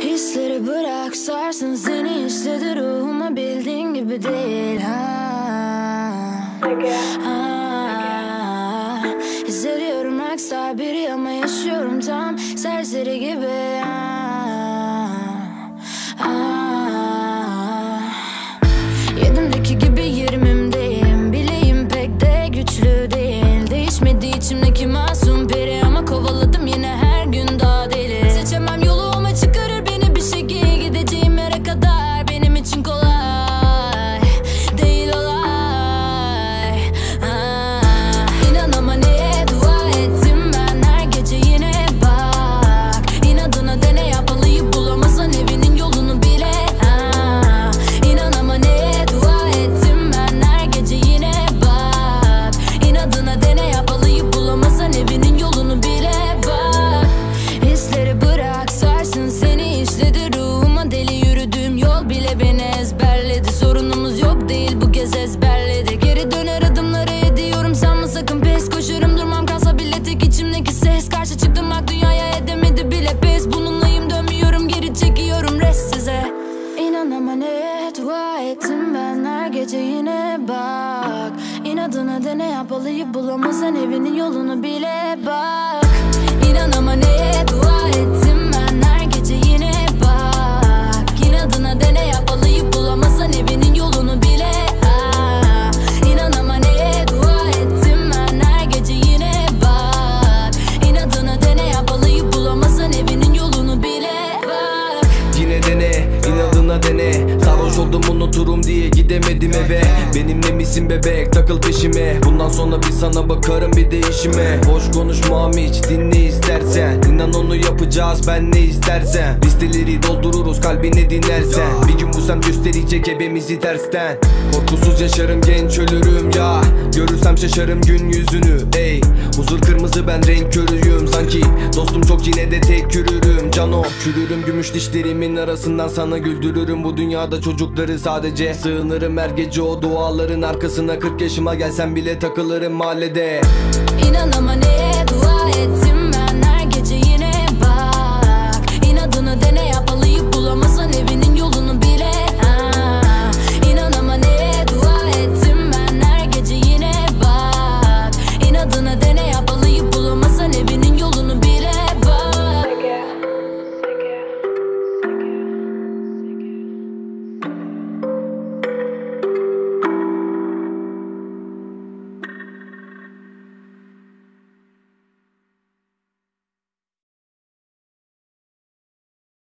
Hisleri bırak sarsın seni işledi ruhuma bildiğin gibi değil ha. ha. Hissediyorum aksar biri ama yaşıyorum tam serseri gibi ha. ha. Yedimdeki gibi yirmimdeyim Bileğim pek de güçlü değil beni ezberledi. Sorunumuz yok değil bu kez ezberledi. Geri döner adımları ediyorum sanma sakın. Pes Koşarım durmam kalsa bile tek içimdeki ses. Karşı çıktım bak dünyaya edemedi bile pes. Bununlayım dönmüyorum geri çekiyorum rest size. İnan ama neye dua ettim ben her gece yine bak. İnadına dene yapalıyı bulamazsan evinin yolunu bile bak. İnan ama neye eve Benimle misin bebek takıl peşime. Bundan sonra bir sana bakarım bir değişime Boş konuşmam hiç dinle istersen. İnan onu yapacağız ben ne istersen. Listeleri doldururuz kalbini dinlersen. Bir gün bu sem gösterecek ebemizi tersten. Korkusuz yaşarım genç ölürüm ya. Görürsem şaşarım gün yüzünü ey. Huzur kırmızı ben renk körüyüm. Sanki Dostum çok yine de tek yürürüm Cano Çürürüm gümüş dişlerimin arasından sana güldürürüm. Bu dünyada çocukları sadece Sığınırım. Her gece o duaların arkasına 40 yaşıma gelsem bile takılırım mahallede. İnan ama neye